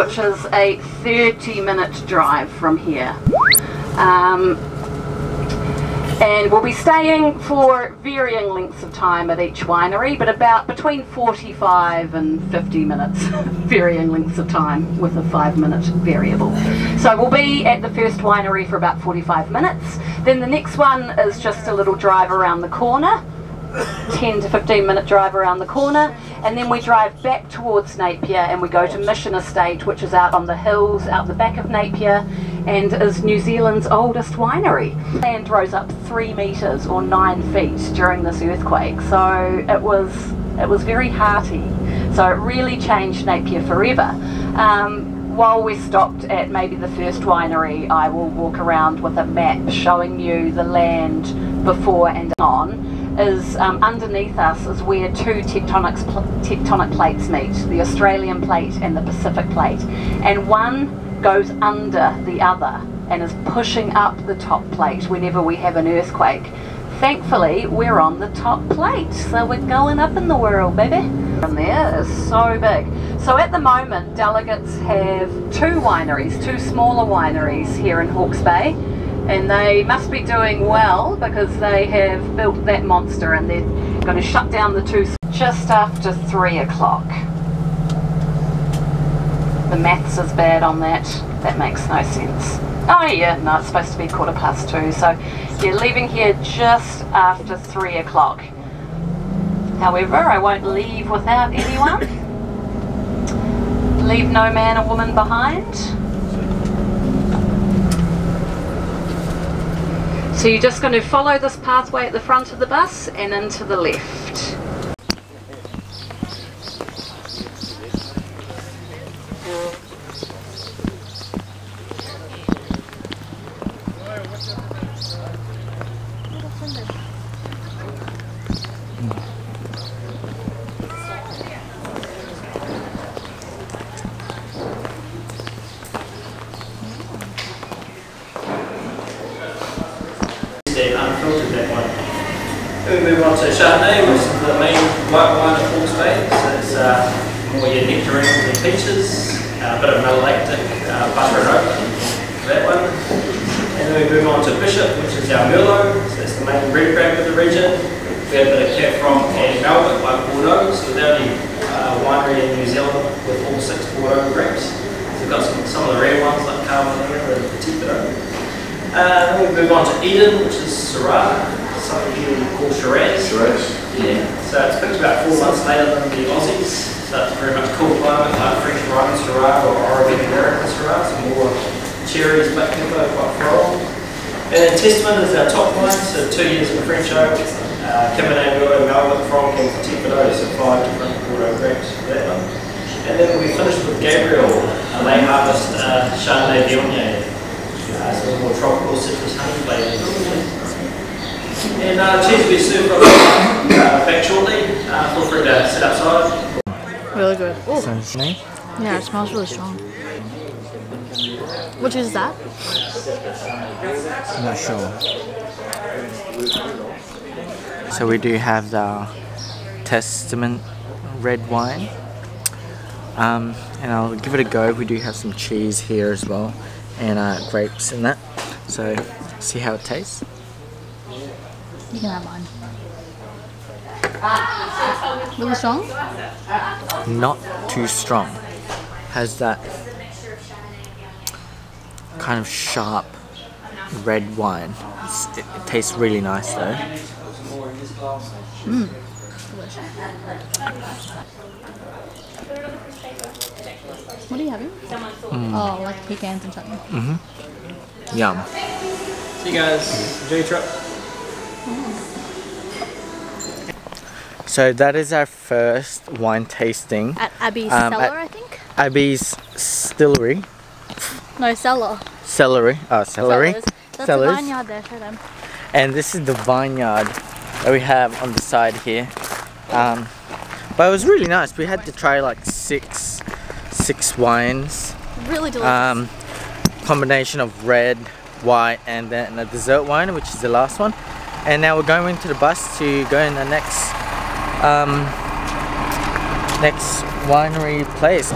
which is a 30 minute drive from here. Um, and we'll be staying for varying lengths of time at each winery, but about between 45 and 50 minutes, varying lengths of time with a five minute variable. So we'll be at the first winery for about 45 minutes. Then the next one is just a little drive around the corner. 10 to 15 minute drive around the corner and then we drive back towards Napier and we go to Mission Estate which is out on the hills out the back of Napier and is New Zealand's oldest winery. Land rose up three metres or nine feet during this earthquake so it was it was very hearty so it really changed Napier forever. Um, while we stopped at maybe the first winery, I will walk around with a map showing you the land before and on is um, underneath us is where two tectonics pl tectonic plates meet, the Australian plate and the Pacific plate. And one goes under the other and is pushing up the top plate whenever we have an earthquake. Thankfully, we're on the top plate, so we're going up in the world, baby. From there is so big. So at the moment, Delegat's have two wineries, two smaller wineries here in Hawke's Bay and they must be doing well because they have built that monster and they're going to shut down the two just after three o'clock. The maths is bad on that. That makes no sense. Oh yeah, no, it's supposed to be quarter past two. So you're leaving here just after three o'clock. However, I won't leave without anyone. Leave no man or woman behind. So you're just going to follow this pathway at the front of the bus and into the left. The. Then we move on to Chardonnay, which is the main white wine of Hawke's Bay. So it's uh, more your nectarines and peaches, uh, a bit of malolactic, uh, butter and oak, for that one. And then we move on to Bishop, which is our Merlot. So it's the main red grape of the region. We have a bit of Cab Franc and Malbec by Bordeaux. So the only uh, winery in New Zealand with all six Bordeaux grapes. So we've got some, some of the rare ones like Carmenere and Petit Verdot. Uh, then we move on to Eden, which is Syrah, something people call Shiraz. Shiraz. Yeah, so it's picked about four months later than the Aussies. So it's very much cool climate, like French Rhône Syrah or Oregon American Syrah, some more cherries, black pepper, quite floral. And then Testament is our top line, so two years of French oak, uh, Cabernet Merlot, Malbec Franc, and Petit Verdot, so five different Bordeaux grapes for that one. And then we finished with Gabriel, a late harvest uh, Chardonnay Viognier. Uh, more tropical citrus honey flavours. And uh, cheese will be served from uh, back shortly. Uh, feel free to sit outside. Really good. Ooh. Sounds nice. Yeah, it smells really strong. Which is that? Not sure. So we do have the Testament red wine. Um, and I'll give it a go. We do have some cheese here as well and uh, grapes in that. So see how it tastes. You can have mine. Really strong? Not too strong. Has that kind of sharp red wine. It, it tastes really nice though. Mmm. What are you having? Oh, like pecans and chutney. Yum. See you guys. Enjoy your trip. So that is our first wine tasting. At Abbey's Um, cellar, at- I think. Abbey's Stillery. No, cellar. Celery. Oh, celery. Cellars. That's Cellars. a vineyard there. Show them. And this is the vineyard that we have on the side here. Um, but it was really nice. We had to try like six, six wines. Really delicious. Um, combination of red, white, and then a dessert wine, which is the last one. And now we're going to the bus to go in the next um, next winery place.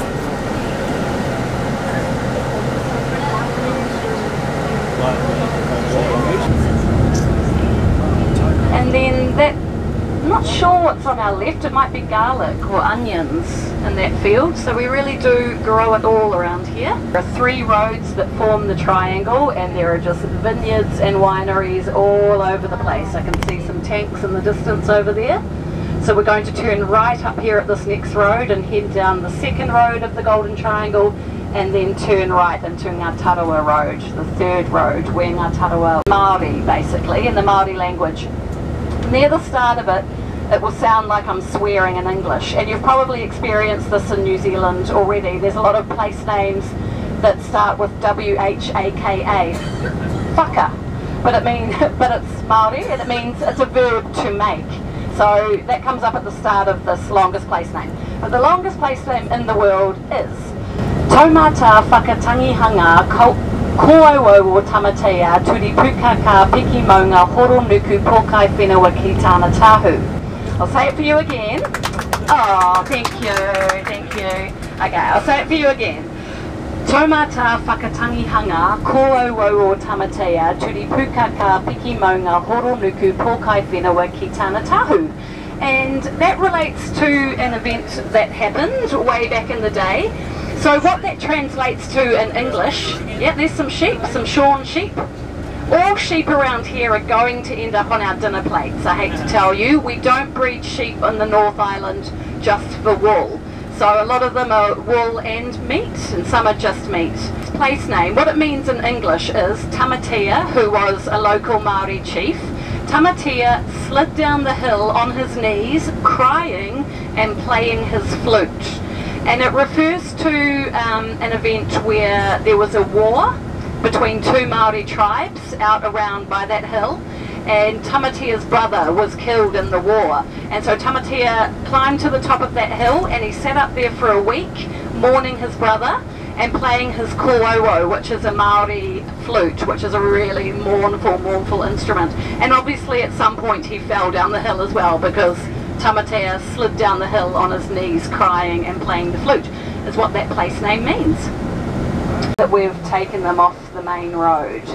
And then that, I'm not sure what's on our left, it might be garlic or onions in that field. So we really do grow it all around here. There are three roads that form the triangle and there are just vineyards and wineries all over the place. I can see some tanks in the distance over there. So we're going to turn right up here at this next road and head down the second road of the Golden Triangle and then turn right into Ngātarawa Road, the third road, where Ngātarawa Māori basically, in the Māori language. Near the start of it, it will sound like I'm swearing in English, and you've probably experienced this in New Zealand already. There's a lot of place names that start with W-H-A-K-A, fucker, but it means, but it's Māori, and it means it's a verb to make. So that comes up at the start of this longest place name. But the longest place name in the world is Taumata Whakatangihanga Ko Koauau o Tamatea Turi Pukaka Piki Maunga Horo Nuku Pokai Whenua Ki Tāna Tahu. I'll say it for you again. Oh, thank you, thank you. Okay, I'll say it for you again. Taumata whakatangihanga koauau o tamatea turi pukaka piki maunga horo nuku pōkai whenua ki tāna tahu. And that relates to an event that happened way back in the day. So what that translates to in English, yeah, there's some sheep, some shorn sheep. All sheep around here are going to end up on our dinner plates, I hate to tell you. We don't breed sheep on the North Island just for wool. So a lot of them are wool and meat, and some are just meat. Place name, what it means in English is Tamatea, who was a local Maori chief. Tamatea slid down the hill on his knees, crying and playing his flute. And it refers to um, an event where there was a war between two Maori tribes out around by that hill and Tamatea's brother was killed in the war. And so Tamatea climbed to the top of that hill and he sat up there for a week mourning his brother and playing his kōauau, which is a Maori flute, which is a really mournful, mournful instrument. And obviously at some point he fell down the hill as well because Tamatea slid down the hill on his knees crying and playing the flute, is what that place name means. That we've taken them off the main road.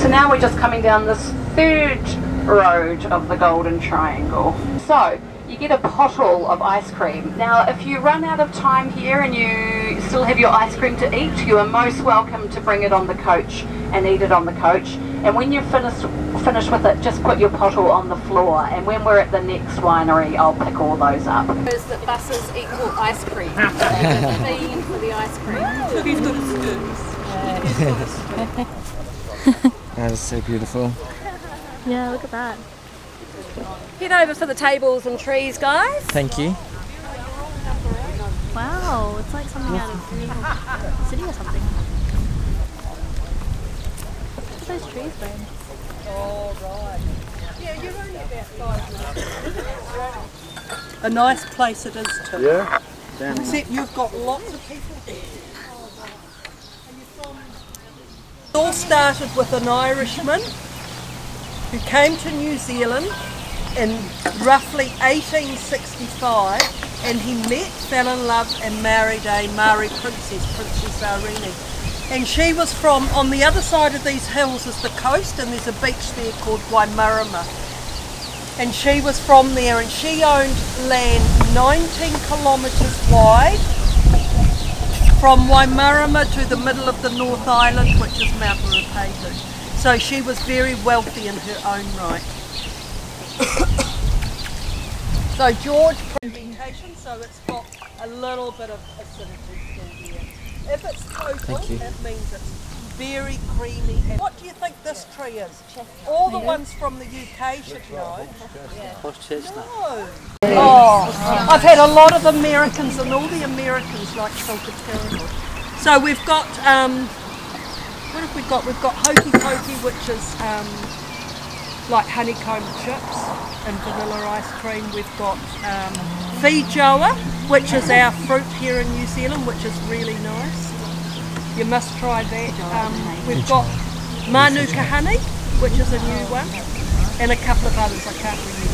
So now we're just coming down this third road of the Golden Triangle. So you get a pottle of ice cream. Now if you run out of time here and you still have your ice cream to eat, you are most welcome to bring it on the coach and eat it on the coach. And when you're finished, finished with it, just put your pottle on the floor. And when we're at the next winery, I'll pick all those up. Is that buses equal ice cream? They fiend for the ice cream. He's got That is so beautiful. Yeah, look at that. Head over for the tables and trees, guys. Thank you. Wow, it's like something out of New York City or something. What's those trees, Ben? a nice place it is too. Yeah. Except you've got lots of people there. It all started with an Irishman who came to New Zealand in roughly 1865 and he met, fell in love and married a Maori princess, Princess Arini. And she was from, on the other side of these hills is the coast and there's a beach there called Waimarama and she was from there and she owned land 19 kilometres wide from Waimarama to the middle of the North Island which is Mount Ruapehu. So she was very wealthy in her own right. so George fermentation so it's got a little bit of acidity. If it's total Thank you. it means it's very creamy. What do you think this tree is? All the ones from the UK should know. No. Oh, I've had a lot of Americans and all the Americans like salted caramel. So we've got, um, what have we got? We've got hokey pokey, which is um, like honeycomb chips and vanilla ice cream. We've got um, Feijoa, which is our fruit here in New Zealand, which is really nice. You must try that. Um, we've got Manuka honey, which is a new one, and a couple of others I can't remember.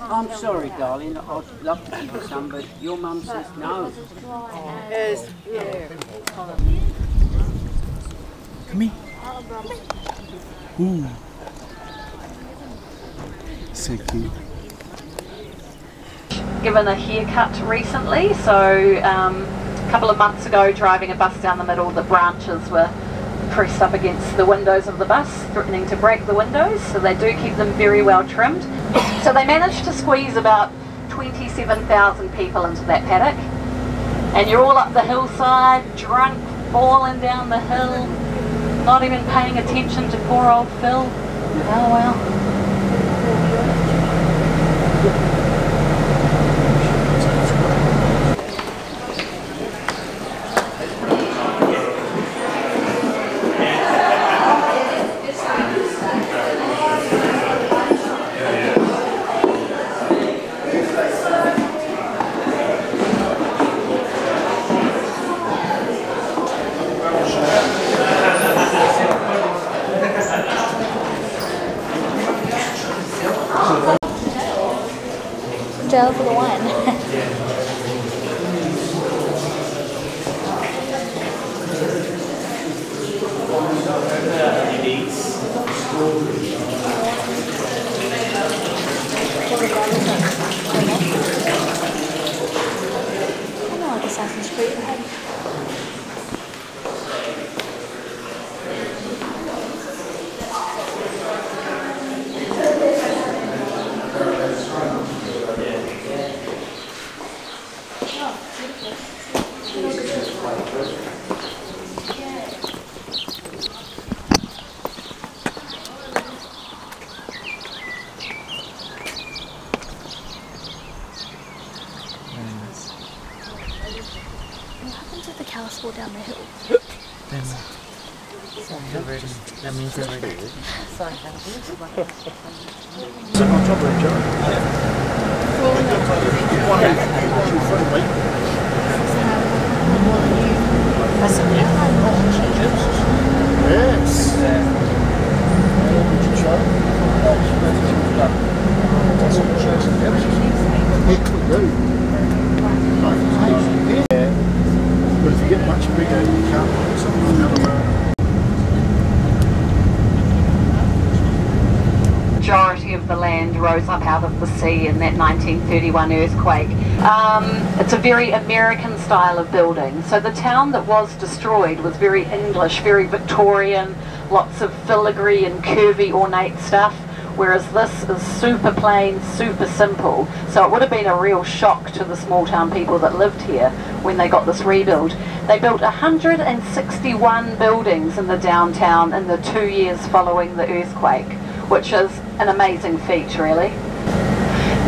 I'm sorry, darling. I'd love to give you some, but your mum says no. Yes, yeah. Come here. Ooh. Given a haircut recently. So um, a couple of months ago, driving a bus down the middle, the branches were pressed up against the windows of the bus, threatening to break the windows. So they do keep them very well trimmed. So they managed to squeeze about 27,000 people into that paddock. And you're all up the hillside, drunk, falling down the hill, not even paying attention to poor old Phil. Oh well. Gel for the wine. I know like Assassin's Creed. I had What happened to the cows fall down the hill? Then they're ready. That means they're ready. Sitting on top of each other. One of them, two front weight. Yes. Yeah. But if you get much bigger, you can't put something on the other way. majority of the land rose up out of the sea in that 1931 earthquake. Um, it's a very American style of building. So the town that was destroyed was very English, very Victorian, lots of filigree and curvy ornate stuff. Whereas this is super plain, super simple. So it would have been a real shock to the small town people that lived here when they got this rebuild. They built 161 buildings in the downtown in the two years following the earthquake which is an amazing feat really.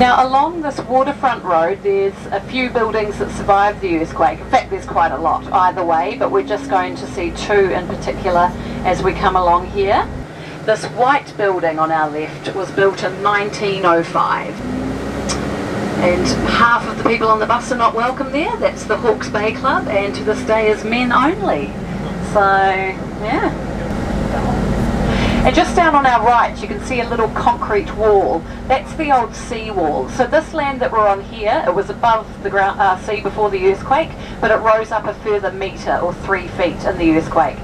Now along this waterfront road there's a few buildings that survived the earthquake. In fact there's quite a lot either way but we're just going to see two in particular as we come along here. This white building on our left was built in 1905 and half of the people on the bus are not welcome there. That's the Hawke's Bay Club and to this day is men only. So yeah. And just down on our right, you can see a little concrete wall. That's the old sea wall. So this land that we're on here, it was above the ground, uh, sea before the earthquake, but it rose up a further metre or three feet in the earthquake.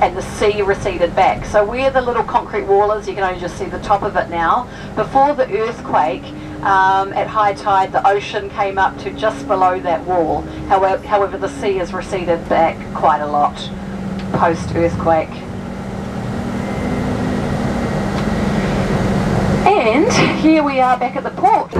And the sea receded back. So where the little concrete wall is, you can only just see the top of it now. Before the earthquake, um, at high tide, the ocean came up to just below that wall. However, however the sea has receded back quite a lot post-earthquake. And here we are back at the port.